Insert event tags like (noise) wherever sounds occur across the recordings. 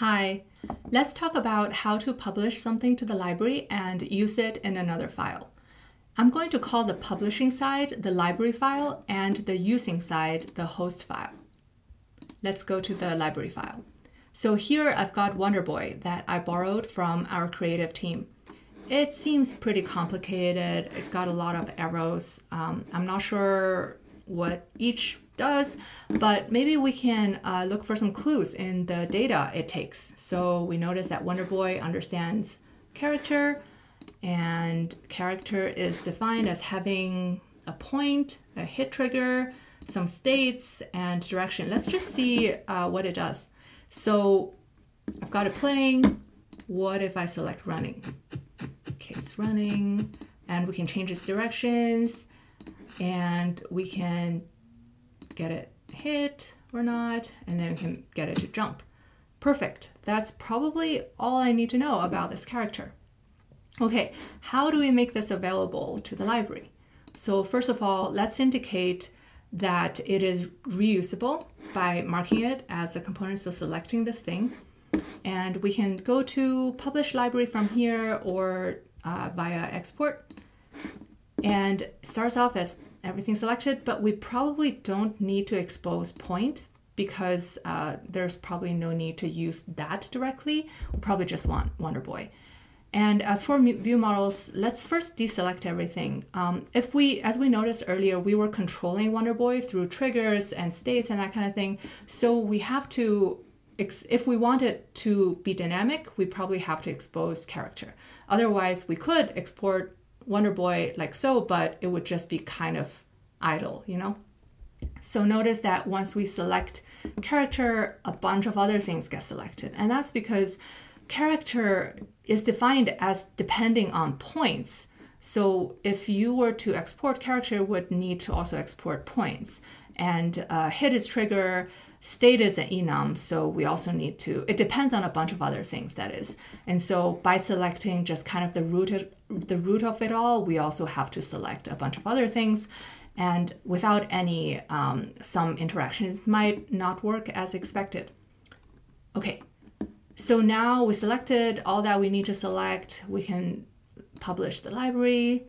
Hi, let's talk about how to publish something to the library and use it in another file. I'm going to call the publishing side the library file and the using side the host file. Let's go to the library file. So here I've got Wonderboy that I borrowed from our creative team. It seems pretty complicated. It's got a lot of arrows. Um, I'm not sure what each does, but maybe we can uh, look for some clues in the data it takes. So we notice that Wonder Boy understands character, and character is defined as having a point, a hit trigger, some states, and direction. Let's just see uh, what it does. So I've got it playing. What if I select running? Okay, it's running, and we can change its directions and we can get it hit or not, and then we can get it to jump. Perfect. That's probably all I need to know about this character. Okay, how do we make this available to the library? So first of all, let's indicate that it is reusable by marking it as a component, so selecting this thing. And we can go to publish library from here or uh, via export. And starts off as everything selected, but we probably don't need to expose point because uh, there's probably no need to use that directly. We probably just want Wonder Boy. And as for view models, let's first deselect everything. Um, if we, as we noticed earlier, we were controlling Wonder Boy through triggers and states and that kind of thing. So we have to, if we want it to be dynamic, we probably have to expose character. Otherwise, we could export Wonderboy like so, but it would just be kind of idle, you know? So notice that once we select character, a bunch of other things get selected. And that's because character is defined as depending on points. So if you were to export character, would need to also export points. And uh, hit is trigger, state is an enum, so we also need to, it depends on a bunch of other things that is. And so by selecting just kind of the root of, the root of it all, we also have to select a bunch of other things. And without any, um, some interactions might not work as expected. Okay, so now we selected all that we need to select. We can publish the library.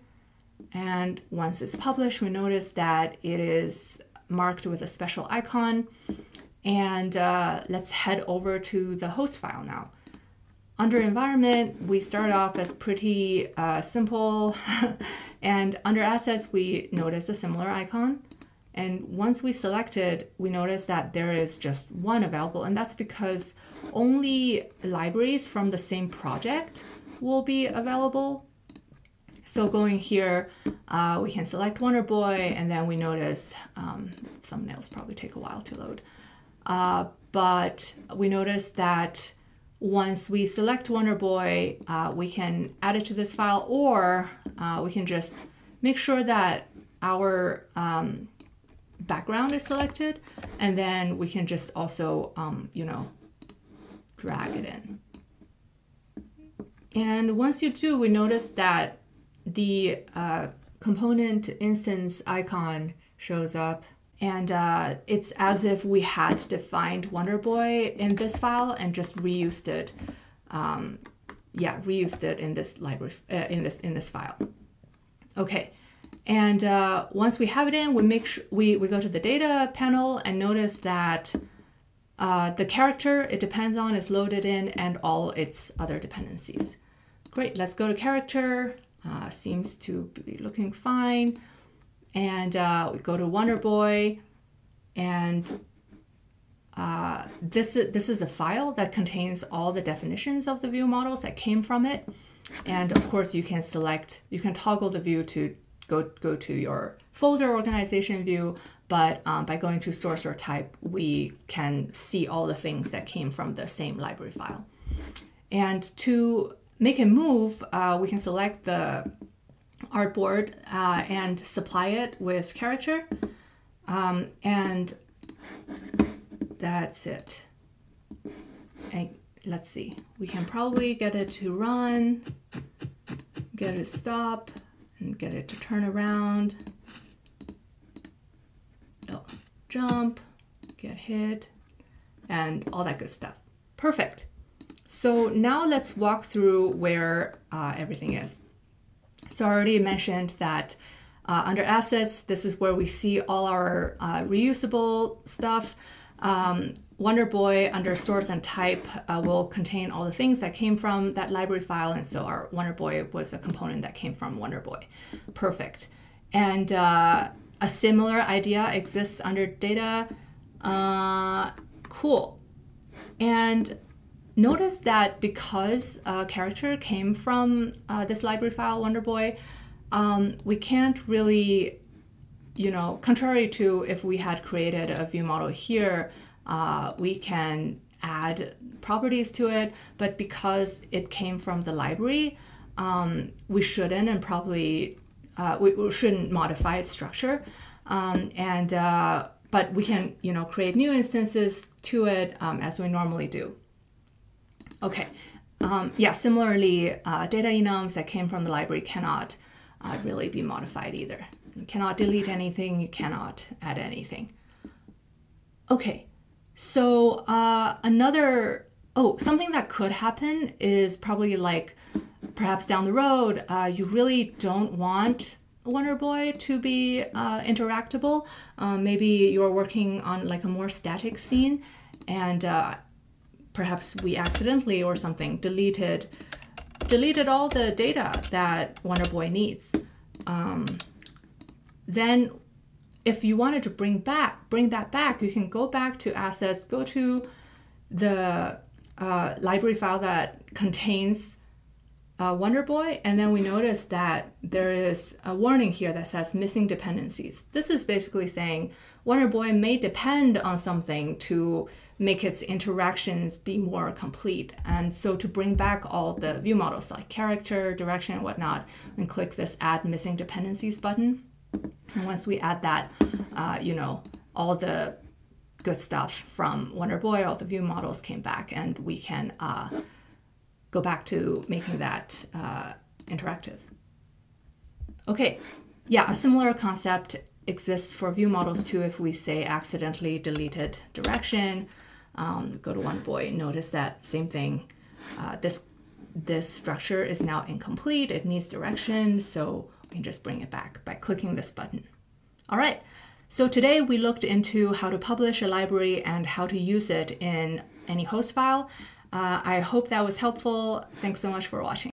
And once it's published, we notice that it is marked with a special icon. And uh, let's head over to the host file now. Under environment, we start off as pretty uh, simple. (laughs) and under assets, we notice a similar icon. And once we select it, we notice that there is just one available. And that's because only libraries from the same project will be available. So going here, uh, we can select Wonder Boy, and then we notice um, thumbnails probably take a while to load. Uh, but we notice that once we select Wonderboy, uh, we can add it to this file, or uh, we can just make sure that our um, background is selected, and then we can just also, um, you know, drag it in. And once you do, we notice that the uh, component instance icon shows up and uh, it's as if we had defined Wonderboy in this file and just reused it. Um, yeah, reused it in this library, uh, in this in this file. Okay, and uh, once we have it in, we make sure we, we go to the data panel and notice that uh, the character it depends on is loaded in and all its other dependencies. Great, let's go to character. Uh, seems to be looking fine. And uh, we go to Wonder Boy, and uh, this, this is a file that contains all the definitions of the view models that came from it. And of course you can select, you can toggle the view to go, go to your folder organization view, but um, by going to source or type, we can see all the things that came from the same library file. And to make a move, uh, we can select the artboard uh, and supply it with character. Um, and that's it. And let's see, we can probably get it to run, get it to stop, and get it to turn around. Oh, jump, get hit, and all that good stuff. Perfect. So now let's walk through where uh, everything is. So I already mentioned that uh, under assets, this is where we see all our uh, reusable stuff. Um, Wonderboy under source and type uh, will contain all the things that came from that library file. And so our Wonderboy was a component that came from Wonderboy. Perfect. And uh, a similar idea exists under data. Uh, cool. And notice that because a character came from uh, this library file, Wonderboy, um, we can't really, you know, contrary to if we had created a view model here, uh, we can add properties to it, but because it came from the library, um, we shouldn't and probably uh, we, we, shouldn't modify its structure. Um, and uh, but we can you know create new instances to it um, as we normally do. Okay, um, yeah. Similarly, uh, data enums that came from the library cannot uh, really be modified either. You cannot delete anything. You cannot add anything. Okay, so uh, another oh something that could happen is probably like perhaps down the road uh, you really don't want Wonder Boy to be uh, interactable. Um, maybe you're working on like a more static scene and uh, perhaps we accidentally or something deleted deleted all the data that Wonder Boy needs. Um, then if you wanted to bring back bring that back, you can go back to assets, go to the uh, library file that contains uh, Wonderboy, and then we notice that there is a warning here that says missing dependencies. This is basically saying Wonderboy may depend on something to make its interactions be more complete. And so to bring back all the view models like character, direction, and whatnot, and click this add missing dependencies button. And once we add that, uh, you know, all the good stuff from Wonderboy, all the view models came back, and we can uh, go back to making that uh, interactive. Okay, yeah, a similar concept exists for view models too if we say accidentally deleted direction. Um, go to Wonderboy, notice that same thing. Uh, this, this structure is now incomplete, it needs direction, so we can just bring it back by clicking this button. All right, so today we looked into how to publish a library and how to use it in any host file. Uh, I hope that was helpful. Thanks so much for watching.